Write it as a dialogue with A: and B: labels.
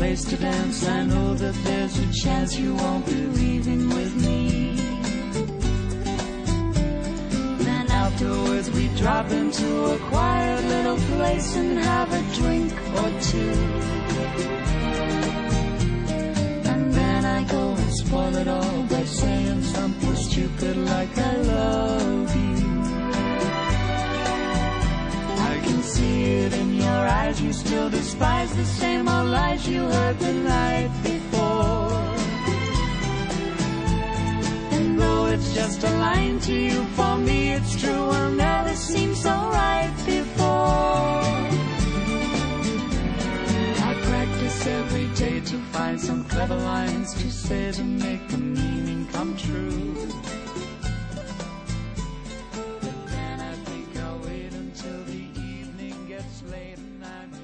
A: place to dance. I know that there's a chance you won't be leaving with me. Then afterwards we drop into a quiet little place and have a drink or two. And then I go and spoil it all by saying something stupid like eyes. You still despise the same old lies you heard the night before. And though it's just a line to you, for me it's true. Will never seem so right before. I practice every day to find some clever lines to say to make the meaning come true. late at night.